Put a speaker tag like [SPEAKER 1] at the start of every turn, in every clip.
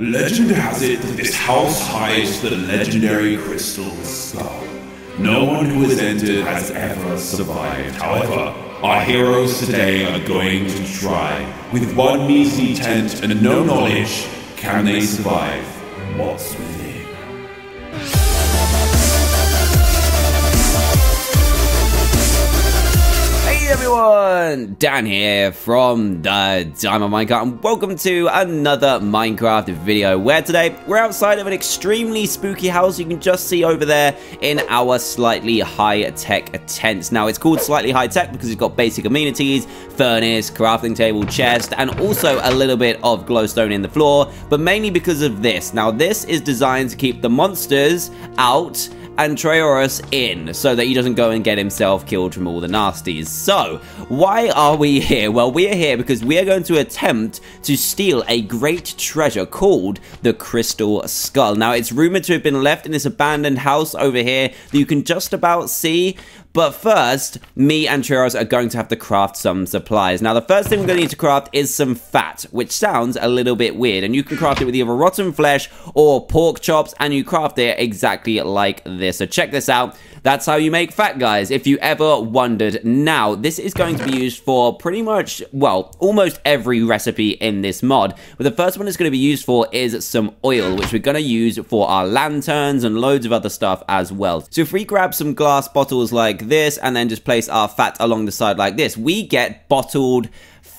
[SPEAKER 1] legend has it that this house hides the legendary crystal skull. No one who has entered has ever survived. However, our heroes today are going to try. With one measly tent and no knowledge, can they survive? What's?
[SPEAKER 2] Everyone! Dan here from the Diamond Minecart and welcome to another Minecraft video where today we're outside of an extremely spooky house you can just see over there in our slightly high-tech tent. Now it's called slightly high-tech because it's got basic amenities, furnace, crafting table, chest and also a little bit of glowstone in the floor but mainly because of this. Now this is designed to keep the monsters out and Trayaurus in so that he doesn't go and get himself killed from all the nasties. So, why are we here? Well, we are here because we are going to attempt to steal a great treasure called the Crystal Skull. Now, it's rumored to have been left in this abandoned house over here that you can just about see, but first, me and Trayaurus are going to have to craft some supplies. Now, the first thing we're going to need to craft is some fat, which sounds a little bit weird. And you can craft it with either rotten flesh or pork chops, and you craft it exactly like this. So check this out. That's how you make fat, guys, if you ever wondered. Now, this is going to be used for pretty much, well, almost every recipe in this mod. But the first one it's going to be used for is some oil, which we're going to use for our lanterns and loads of other stuff as well. So if we grab some glass bottles like this and then just place our fat along the side like this, we get bottled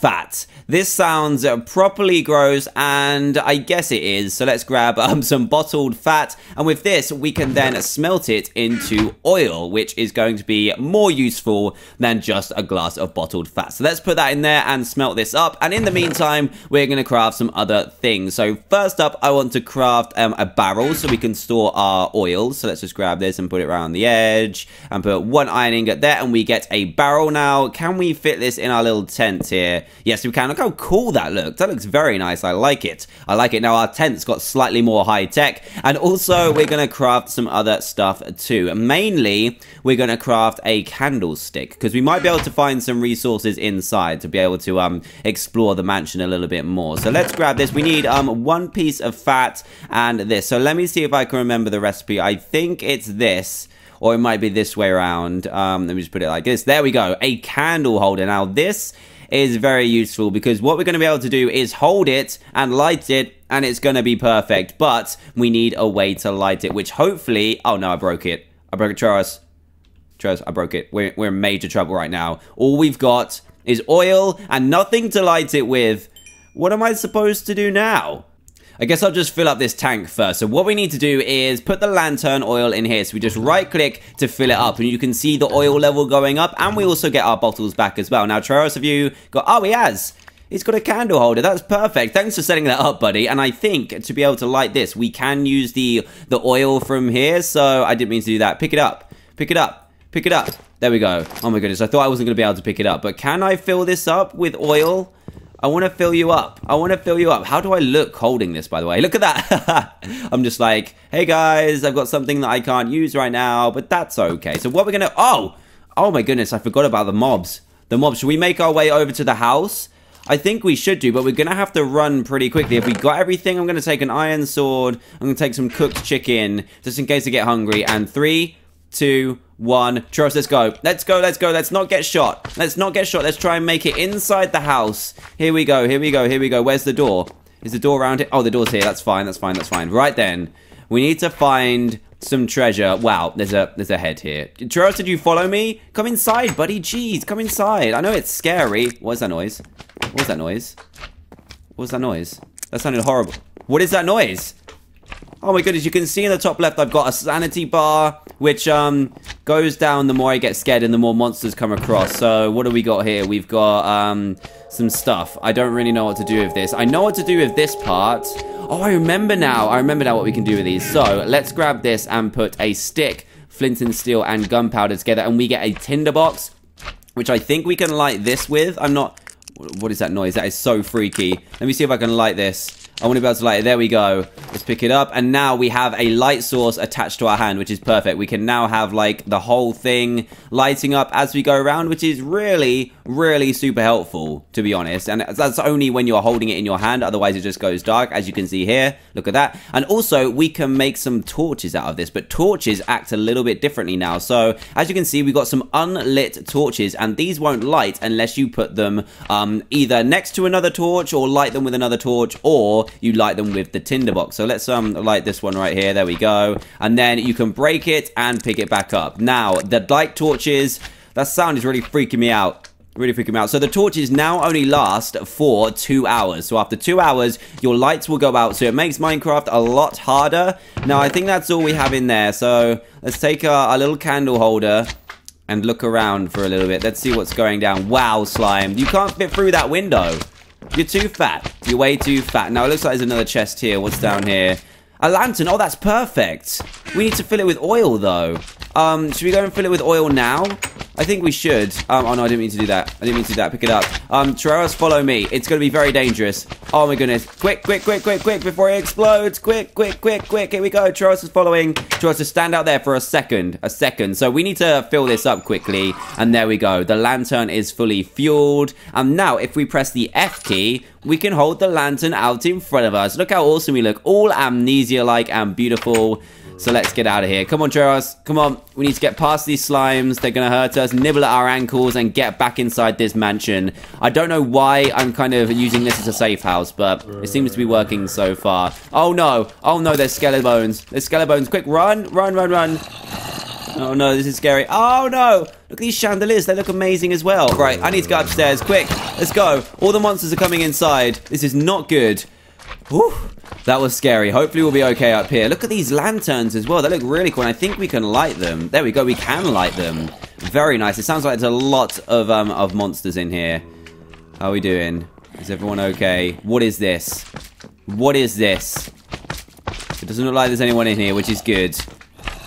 [SPEAKER 2] fat. This sounds uh, properly gross, and I guess it is. So let's grab um, some bottled fat, and with this, we can then smelt it into oil, which is going to be more useful than just a glass of bottled fat. So let's put that in there and smelt this up, and in the meantime, we're going to craft some other things. So first up, I want to craft um, a barrel so we can store our oil. So let's just grab this and put it around the edge, and put one iron ingot there, and we get a barrel now. Can we fit this in our little tent here? Yes, we can. Look how cool that looks. That looks very nice. I like it. I like it. Now, our tent's got slightly more high tech. And also, we're going to craft some other stuff too. Mainly, we're going to craft a candlestick because we might be able to find some resources inside to be able to um explore the mansion a little bit more. So let's grab this. We need um one piece of fat and this. So let me see if I can remember the recipe. I think it's this or it might be this way around. Um, let me just put it like this. There we go. A candle holder. Now, this is very useful because what we're going to be able to do is hold it and light it and it's going to be perfect. But we need a way to light it, which hopefully... Oh, no, I broke it. I broke it, Charles. Charles, I broke it. We're, we're in major trouble right now. All we've got is oil and nothing to light it with. What am I supposed to do now? I guess I'll just fill up this tank first. So what we need to do is put the lantern oil in here. So we just right click to fill it up and you can see the oil level going up and we also get our bottles back as well. Now, Trayaurus, have you got, oh, he has. He's got a candle holder. That's perfect. Thanks for setting that up, buddy. And I think to be able to light this, we can use the, the oil from here. So I didn't mean to do that. Pick it up. Pick it up. Pick it up. There we go. Oh my goodness. I thought I wasn't going to be able to pick it up. But can I fill this up with oil? I want to fill you up. I want to fill you up. How do I look holding this, by the way? Look at that. I'm just like, hey guys, I've got something that I can't use right now, but that's okay. So what we're going to... Oh! Oh my goodness, I forgot about the mobs. The mobs. Should we make our way over to the house? I think we should do, but we're going to have to run pretty quickly. If we got everything, I'm going to take an iron sword. I'm going to take some cooked chicken, just in case I get hungry. And three, two, one. Trust, let's go. Let's go, let's go. Let's not get shot. Let's not get shot. Let's try and make it inside the house. Here we go, here we go, here we go. Where's the door? Is the door around it? Oh, the door's here. That's fine, that's fine, that's fine. Right then, we need to find some treasure. Wow, there's a there's a head here. Trust, did you follow me? Come inside, buddy. Jeez, come inside. I know it's scary. What's that noise? What's that noise? What's that noise? That sounded horrible. What is that noise? Oh my goodness, you can see in the top left I've got a sanity bar, which um goes down the more I get scared and the more monsters come across. So what do we got here? We've got um some stuff. I don't really know what to do with this. I know what to do with this part. Oh, I remember now. I remember now what we can do with these. So let's grab this and put a stick, flint and steel, and gunpowder together, and we get a tinderbox, which I think we can light this with. I'm not... What is that noise? That is so freaky. Let me see if I can light this. I want to be able to light it. There we go. Let's pick it up. And now we have a light source attached to our hand, which is perfect. We can now have, like, the whole thing lighting up as we go around, which is really, really super helpful, to be honest. And that's only when you're holding it in your hand, otherwise it just goes dark, as you can see here. Look at that. And also, we can make some torches out of this, but torches act a little bit differently now. So, as you can see, we've got some unlit torches, and these won't light unless you put them um, either next to another torch, or light them with another torch, or you light them with the tinderbox. So let's um, light this one right here. There we go. And then you can break it and pick it back up. Now, the light torches... That sound is really freaking me out. Really freaking me out. So the torches now only last for two hours. So after two hours, your lights will go out. So it makes Minecraft a lot harder. Now, I think that's all we have in there. So let's take our, little candle holder and look around for a little bit. Let's see what's going down. Wow, slime. You can't fit through that window. You're too fat. You're way too fat. Now, it looks like there's another chest here. What's down here? A lantern. Oh, that's perfect. We need to fill it with oil, though. Um, should we go and fill it with oil now? I think we should. Um, oh no, I didn't mean to do that. I didn't mean to do that. Pick it up. Um, follow me. It's going to be very dangerous. Oh my goodness. Quick, quick, quick, quick, quick, before it explodes. Quick, quick, quick, quick. Here we go. Trayaurus is following. Trayaurus, stand out there for a second. A second. So we need to fill this up quickly. And there we go. The lantern is fully fueled. And now, if we press the F key, we can hold the lantern out in front of us. Look how awesome we look. All amnesia-like and beautiful. So let's get out of here. Come on, Trayaurus. Come on. We need to get past these slimes. They're going to hurt us, nibble at our ankles, and get back inside this mansion. I don't know why I'm kind of using this as a safe house, but it seems to be working so far. Oh, no. Oh, no. There's skelebones. There's skelebones. Quick, run. Run, run, run. Oh, no. This is scary. Oh, no. Look at these chandeliers. They look amazing as well. Right. I need to go upstairs. Quick. Let's go. All the monsters are coming inside. This is not good. Whew. That was scary. Hopefully we'll be okay up here. Look at these lanterns as well. They look really cool. And I think we can light them. There we go. We can light them. Very nice. It sounds like there's a lot of um of monsters in here. How are we doing? Is everyone okay? What is this? What is this? It doesn't look like there's anyone in here, which is good.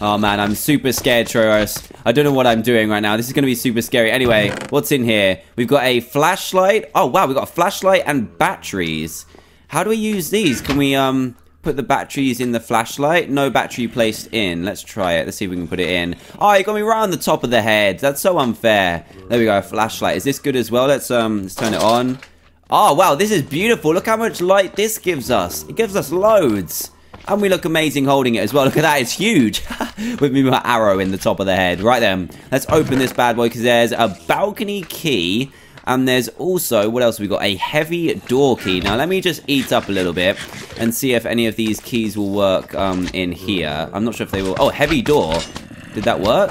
[SPEAKER 2] Oh man, I'm super scared, Trayaurus. I don't know what I'm doing right now. This is going to be super scary. Anyway, what's in here? We've got a flashlight. Oh wow, we've got a flashlight and batteries. How do we use these? Can we um put the batteries in the flashlight? No battery placed in. Let's try it. Let's see if we can put it in. Oh, you got me right on the top of the head. That's so unfair. There we go. Flashlight. Is this good as well? Let's um let's turn it on. Oh wow, this is beautiful. Look how much light this gives us. It gives us loads. And we look amazing holding it as well. Look at that, it's huge. With me my arrow in the top of the head. Right then, let's open this bad boy because there's a balcony key and there's also, what else we got? A heavy door key. Now, let me just eat up a little bit and see if any of these keys will work um, in here. I'm not sure if they will. Oh, heavy door. Did that work?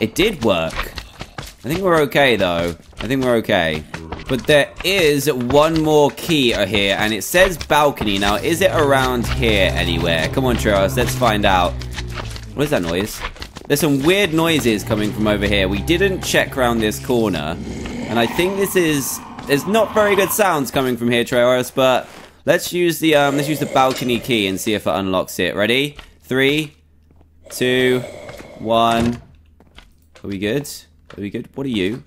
[SPEAKER 2] It did work. I think we're okay, though. I think we're okay. But there is one more key here, and it says balcony. Now, is it around here anywhere? Come on, Charles, let's find out. What is that noise? There's some weird noises coming from over here. We didn't check around this corner. And I think this is... There's not very good sounds coming from here, Trayaurus, but let's use the um, let's use the balcony key and see if it unlocks it. Ready? Three, two, one. Are we good? Are we good? What are you?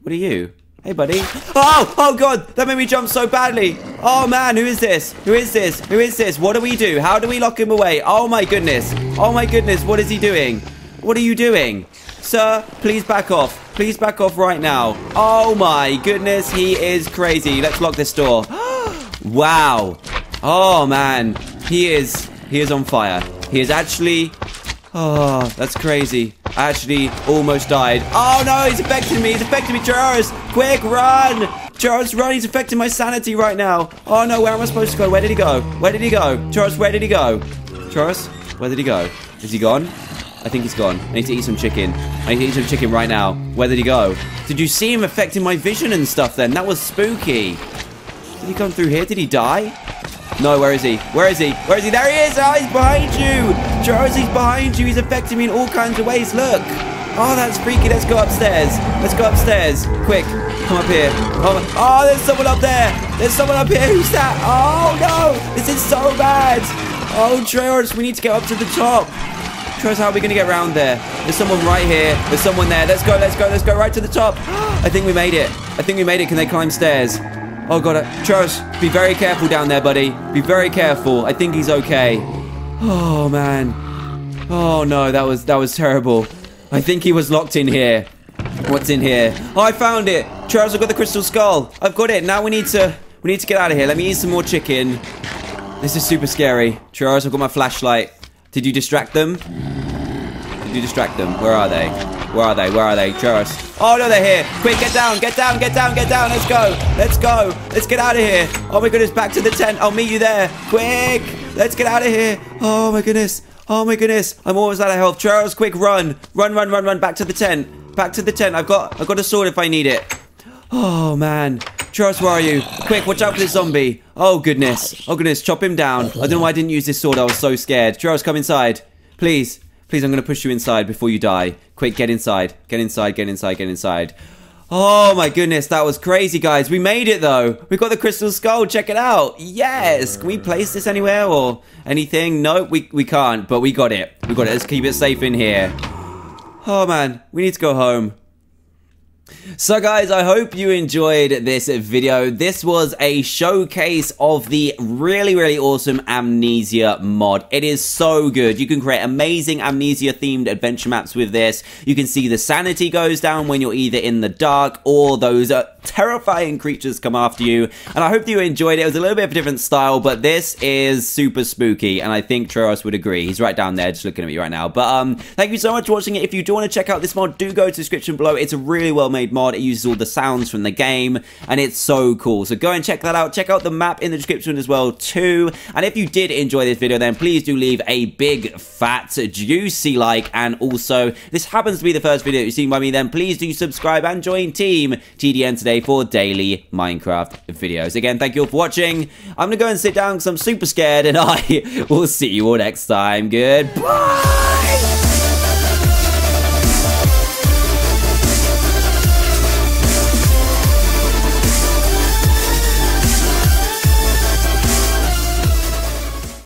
[SPEAKER 2] What are you? Hey, buddy. Oh, oh, God. That made me jump so badly. Oh, man. Who is this? Who is this? Who is this? What do we do? How do we lock him away? Oh, my goodness. Oh, my goodness. What is he doing? What are you doing? Sir, please back off. Please back off right now. Oh my goodness, he is crazy. Let's lock this door. wow. Oh man, he is, he is on fire. He is actually, oh, that's crazy. I actually almost died. Oh no, he's affecting me. He's affecting me. Charles, quick, run. Charles, run. He's affecting my sanity right now. Oh no, where am I supposed to go? Where did he go? Where did he go? Charles, where did he go? Charles, where did he go? Is he gone? I think he's gone. I need to eat some chicken. I need to eat some chicken right now. Where did he go? Did you see him affecting my vision and stuff then? That was spooky. Did he come through here? Did he die? No, where is he? Where is he? Where is he? There he is! Oh, he's behind you! Charles, he's behind you. He's affecting me in all kinds of ways. Look! Oh, that's freaky. Let's go upstairs. Let's go upstairs. Quick. Come up here. Oh, oh, there's someone up there. There's someone up here. Who's that? Oh, no. This is so bad. Oh, Trayaurus, we need to get up to the top. Trust how are we going to get around there? There's someone right here. There's someone there. Let's go, let's go, let's go right to the top. I think we made it. I think we made it. Can they climb stairs? Oh, God. Uh, Charles, be very careful down there, buddy. Be very careful. I think he's okay. Oh, man. Oh, no. That was, that was terrible. I think he was locked in here. What's in here? Oh, I found it. Charles, I've got the crystal skull. I've got it. Now we need to we need to get out of here. Let me eat some more chicken. This is super scary. Charles, I've got my flashlight. Did you distract them? Did you distract them? Where are they? Where are they? Where are they? Charles. Oh, no, they're here. Quick, get down, get down, get down, get down. Let's go. Let's go. Let's get out of here. Oh, my goodness. Back to the tent. I'll meet you there. Quick. Let's get out of here. Oh, my goodness. Oh, my goodness. I'm almost out of health. Charles, quick, run. Run, run, run, run. Back to the tent. Back to the tent. I've got, I've got a sword if I need it. Oh, man. Charles, where are you? Quick, watch out for this zombie. Oh, goodness. Oh, goodness. Chop him down. I don't know why I didn't use this sword. I was so scared. Charles, come inside. Please. Please, I'm going to push you inside before you die. Quick, get inside. Get inside, get inside, get inside. Oh my goodness, that was crazy, guys. We made it, though. We got the crystal skull. Check it out. Yes. Can we place this anywhere or anything? No, we, we can't, but we got it. We got it. Let's keep it safe in here. Oh, man. We need to go home. So guys, I hope you enjoyed this video. This was a showcase of the really, really awesome Amnesia mod. It is so good. You can create amazing Amnesia themed adventure maps with this. You can see the sanity goes down when you're either in the dark or those uh, terrifying creatures come after you. And I hope you enjoyed it. It was a little bit of a different style, but this is super spooky. And I think Trayaurus would agree. He's right down there just looking at me right now. But um, thank you so much for watching it. If you do want to check out this mod, do go to the description below. It's a really well mod. It uses all the sounds from the game and it's so cool. So go and check that out. Check out the map in the description as well too. And if you did enjoy this video, then please do leave a big, fat, juicy like. And also, this happens to be the first video you've seen by me, then please do subscribe and join Team TDM today for daily Minecraft videos. Again, thank you all for watching. I'm going to go and sit down because I'm super scared and I will see you all next time. Goodbye!